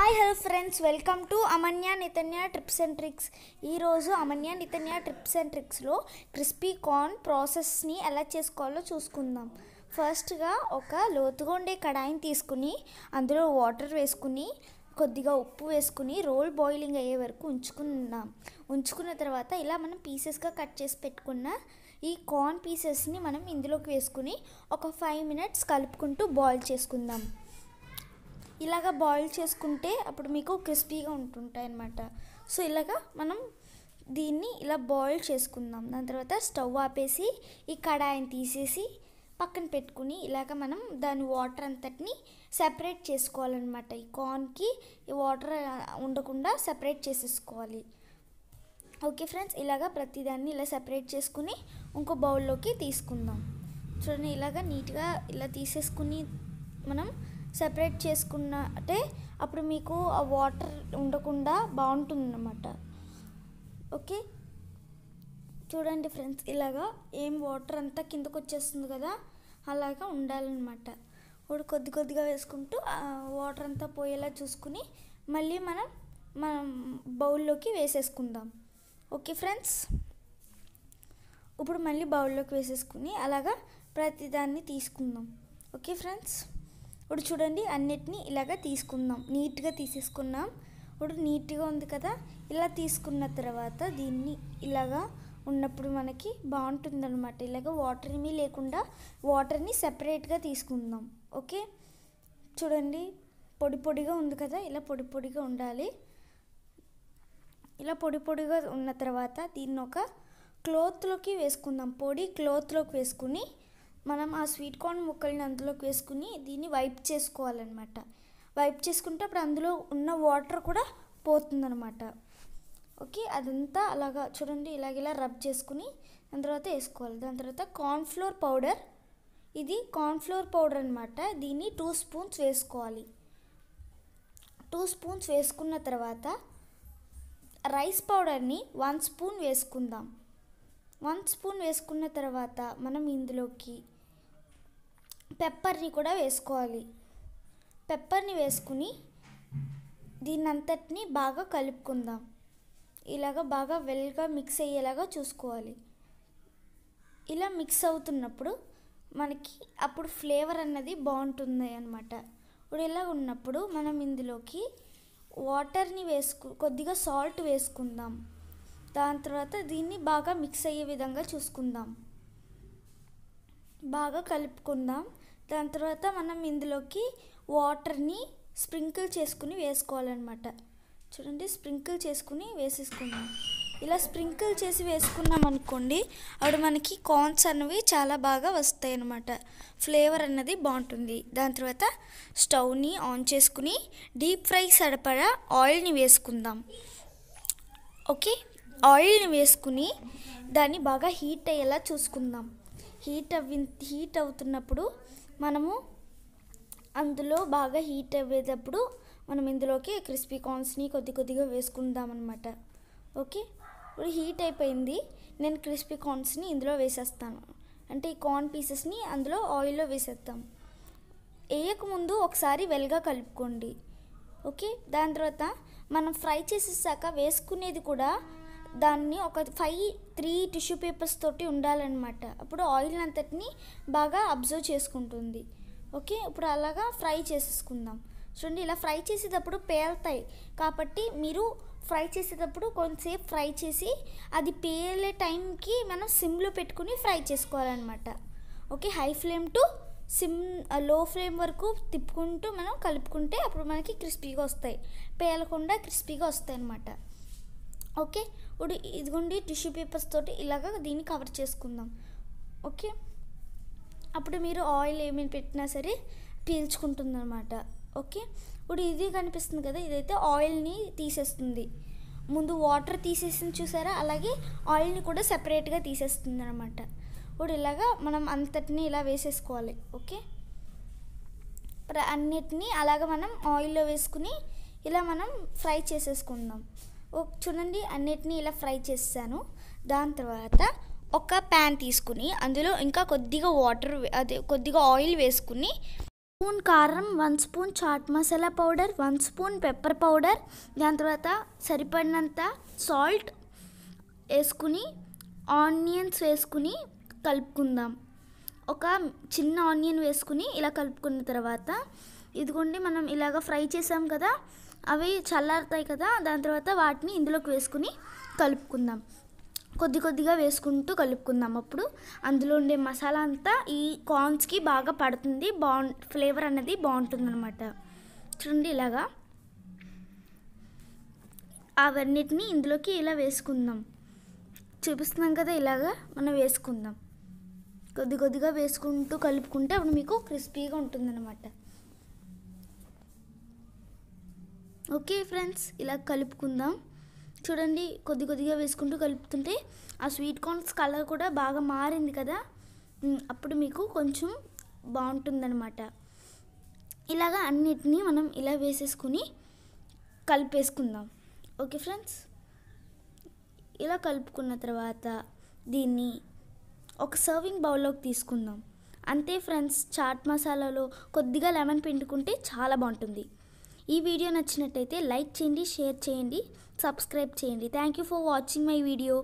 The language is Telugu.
Hi hello friends. Welcome to Amanya Nitanya trips and tricks. ఈరోజు అమన్య నితన్య ట్రిప్స్ అండ్ ట్రిక్స్లో క్రిస్పీ కార్న్ ప్రాసెస్ని ఎలా చేసుకోవాలో చూసుకుందాం. ఫస్ట్గా ఒక లోతుగా ఉండే కడాయిని తీసుకుని అందులో వాటర్ వేసుకుని కొద్దిగా ఉప్పు వేసుకుని రోల్ బాయిలింగ్ అయ్యే వరకు ఉంచుకున్నాం ఉంచుకున్న తర్వాత ఇలా మనం పీసెస్గా కట్ చేసి పెట్టుకున్న ఈ కార్న్ పీసెస్ని మనం ఇందులోకి వేసుకుని ఒక ఫైవ్ మినిట్స్ కలుపుకుంటూ బాయిల్ చేసుకుందాం. ఇలాగ బాయిల్ చేసుకుంటే అప్పుడు మీకు క్రిస్పీగా ఉంటుంటాయి అన్నమాట. సో ఇలాగ మనం దీన్ని ఇలా బాయిల్ చేసుకుందాం. దాని తర్వాత స్టవ్ ఆపేసి ఈ కడాయిని తీసేసి పక్కన పెట్టుకుని ఇలాగ మనం దాని వాటర్ అంతటిని సెపరేట్ చేసుకోవాలన్నమాట. ఈ కార్న్కి ఈ వాటర్ ఉండకుండా సెపరేట్ చేసేసుకోవాలి. ఓకే ఫ్రెండ్స్ ఇలాగ ప్రతిదాన్ని ఇలా సెపరేట్ చేసుకుని ఇంకో బౌల్లోకి తీసుకుందాం. చూడండి ఇలాగ నీట్గా ఇలా తీసేసుకుని మనం సెపరేట్ చేసుకున్న అంటే అప్పుడు మీకు ఆ వాటర్ ఉండకుండా బాగుంటుందన్నమాట. ఓకే? చూడండి ఫ్రెండ్స్ ఇలాగా ఏం వాటర్ అంతా కిందకు వచ్చేస్తుంది కదా అలాగా ఉండాలన్నమాట. ఇప్పుడు కొద్ది కొద్దిగా వేసుకుంటూ వాటర్ అంతా పోయేలా చూసుకుని మళ్ళీ మనం మనం బౌల్లోకి వేసేసుకుందాం. Okay friends? ఇప్పుడు మళ్ళీ బౌల్లోకి వేసేసుకుని అలాగా ప్రతిదాన్ని తీసుకుందాం. Okay friends? ఇప్పుడు చూడండి అన్నిటినీ ఇలాగ తీసుకుందాం. నీట్గా తీసేసుకున్నాం. ఇప్పుడు నీట్గా ఉంది కదా ఇలా తీసుకున్న తర్వాత దీన్ని ఇలాగా ఉన్నప్పుడు మనకి బాగుంటుంది అనమాట ఇలాగ వాటర్ ఏమీ లేకుండా వాటర్ని సెపరేట్గా తీసుకుందాం. ఓకే? చూడండి పొడి పొడిగా ఉంది కదా ఇలా పొడి పొడిగా ఉండాలి. ఇలా పొడి పొడిగా ఉన్న తర్వాత దీన్ని ఒక క్లోత్లోకి వేసుకుందాం. పొడి క్లోత్లోకి వేసుకుని మనం ఆ స్వీట్ కార్న్ ముక్కల్ని అందులోకి వేసుకుని దీన్ని వైప్ చేసుకోవాలన్నమాట. వైప్ చేసుకుంటే అప్పుడు అందులో ఉన్న వాటర్ కూడా పోతుందన్నమాట. ఓకే అదంతా అలాగా చూడండి ఇలాగ ఇలా రబ్ చేసుకుని దాని తర్వాత వేసుకోవాలి. దాని తర్వాత కార్న్ఫ్లోర్ పౌడర్. ఇది కార్న్ఫ్లోర్ పౌడర్ అనమాట దీన్ని టూ స్పూన్స్ వేసుకోవాలి. టూ స్పూన్స్ వేసుకున్న తర్వాత రైస్ పౌడర్ని వన్ స్పూన్ వేసుకుందాం. వన్ స్పూన్ వేసుకున్న తర్వాత మనం ఇందులోకి పెప్పర్ని కూడా వేసుకోవాలి. పెప్పర్ని వేసుకుని దీన్నంతటిని బాగా కలుపుకుందాం. ఇలాగ బాగా వెల్గా మిక్స్ అయ్యేలాగా చూసుకోవాలి. ఇలా మిక్స్ అవుతున్నప్పుడు మనకి అప్పుడు ఫ్లేవర్ అన్నది బాగుంటుంది అనమాట ఇప్పుడు ఇలా ఉన్నప్పుడు మనం ఇందులోకి వాటర్ని వేసుకు కొద్దిగా సాల్ట్ వేసుకుందాం. దాని తర్వాత దీన్ని బాగా మిక్స్ అయ్యే విధంగా చూసుకుందాం. బాగా కలుపుకుందాం. దాని తర్వాత మనం ఇందులోకి వాటర్ని స్ప్రింకిల్ చేసుకుని వేసుకోవాలన్నమాట. చూడండి స్ప్రింకిల్ చేసుకుని వేసేసుకుందాం. ఇలా స్ప్రింకిల్ చేసి వేసుకున్నాం అనుకోండి అప్పుడు మనకి కార్న్స్ అనేవి చాలా బాగా వస్తాయి అన్నమాట ఫ్లేవర్ అన్నది బాగుంటుంది. దాని తర్వాత స్టవ్ని ఆన్ చేసుకుని డీప్ ఫ్రై సరిపడా ఆయిల్ని వేసుకుందాం. ఓకే? ఆయిల్ని వేసుకుని దాన్ని బాగా హీట్ అయ్యేలా చూసుకుందాం. హీట్ అవ్వి హీట్ అవుతున్నప్పుడు మనము అందులో బాగా హీట్ అయ్యేటప్పుడు మనం ఇందులోకి క్రిస్పీ కార్న్స్ని కొద్ది కొద్దిగా వేసుకుందాం అనమాట ఓకే? ఇప్పుడు హీట్ అయిపోయింది. నేను క్రిస్పీ కార్న్స్ని ఇందులో వేసేస్తాను. అంటే ఈ కార్న్ పీసెస్ని అందులో ఆయిల్లో వేసేస్తాం వేయకముందు ఒకసారి వెల్గా కలుపుకోండి. ఓకే? దాని తర్వాత మనం ఫ్రై చేసేసాక వేసుకునేది కూడా దాన్ని ఒక ఫైవ్ త్రీ టిష్యూ పేపర్స్ తోటి ఉండాలన్నమాట. అప్పుడు ఆయిల్ అంతటిని బాగా అబ్జర్వ్ చేసుకుంటుంది. ఓకే ఇప్పుడు అలాగా ఫ్రై చేసేసుకుందాం. చూడండి ఇలా ఫ్రై చేసేటప్పుడు పేలుతాయి. కాబట్టి మీరు ఫ్రై చేసేటప్పుడు కొంతసేపు ఫ్రై చేసి అది పేలే టైంకి మనం సిమ్లో పెట్టుకుని ఫ్రై చేసుకోవాలన్నమాట. ఓకే హై ఫ్లేమ్ టు సిమ్లో ఫ్లేమ్ వరకు తిప్పుకుంటూ మనం కలుపుకుంటే అప్పుడు మనకి క్రిస్పీగా వస్తాయి. పేలకుండా క్రిస్పీగా వస్తాయి అన్నమాట ఓకే ఇప్పుడు ఇదిగోండి టిష్యూ పేపర్స్ తోటి ఇలాగ దీన్ని కవర్ చేసుకుందాం. ఓకే? అప్పుడు మీరు ఆయిల్ ఏమి పెట్టినా సరే పీల్చుకుంటుంది అనమాట ఓకే? ఇప్పుడు ఇది కనిపిస్తుంది కదా ఇదైతే ఆయిల్ని తీసేస్తుంది. ముందు వాటర్ తీసేసింది చూసారా? అలాగే ఆయిల్ని కూడా సెపరేట్గా తీసేస్తుంది అనమాట ఇప్పుడు ఇలాగా మనం అంతటిని ఇలా వేసేసుకోవాలి. ఓకే? అన్నిటినీ అలాగ మనం ఆయిల్లో వేసుకుని ఇలా మనం ఫ్రై చేసేసుకుందాం. చూడండి అన్నిటినీ ఇలా ఫ్రై చేస్తాను. దాని తర్వాత ఒక ప్యాన్ తీసుకుని అందులో ఇంకా కొద్దిగా వాటర్ అదే కొద్దిగా ఆయిల్ వేసుకుని స్పూన్ కారం one spoon chaat masala powder one spoon pepper powder దాని తర్వాత సరిపడినంత సాల్ట్ వేసుకుని ఆనియన్స్ వేసుకుని కలుపుకుందాం. ఒక చిన్న ఆనియన్ వేసుకుని ఇలా కలుపుకున్న తర్వాత ఇదిగోండి మనం ఇలాగ ఫ్రై చేసాం కదా అవి చల్లారుతాయి కదా దాని తర్వాత వాటిని ఇందులోకి వేసుకుని కలుపుకుందాం. కొద్ది కొద్దిగా వేసుకుంటూ కలుపుకుందాం అప్పుడు. అందులో ఉండే మసాలా అంతా ఈ కార్న్స్కి బాగా పడుతుంది బాగు ఫ్లేవర్ అనేది బాగుంటుందన్నమాట. చూడండి ఇలాగా. అవన్నిటిని ఇందులోకి ఇలా వేసుకుందాం. చూపిస్తున్నాం కదా ఇలాగా మనం వేసుకుందాం. కొద్ది కొద్దిగా వేసుకుంటూ కలుపుకుంటే అప్పుడు మీకు క్రిస్పీగా ఉంటుందన్నమాట. ఓకే ఫ్రెండ్స్ ఇలా కలుపుకుందాం. చూడండి కొద్ది కొద్దిగా వేసుకుంటూ కలుపుతుంటే ఆ స్వీట్ కార్న్స్ కలర్ కూడా బాగా మారింది కదా? అప్పుడు మీకు కొంచెం బాగుంటుందన్నమాట. ఇలాగా అన్నిటినీ మనం ఇలా వేసేసుకుని కలిపేసుకుందాం. Okay friends? ఇలా కలుపుకున్న తర్వాత దీన్ని ఒక సర్వింగ్ బౌల్లోకి తీసుకుందాం. అంతే ఫ్రెండ్స్ చాట్ మసాలాలో కొద్దిగా లెమన్ పిండుకుంటే చాలా బాగుంటుంది. ఈ వీడియో నచ్చినట్టయితే లైక్ చేయండి షేర్ చేయండి సబ్స్క్రైబ్ చేయండి. Thank you for watching my video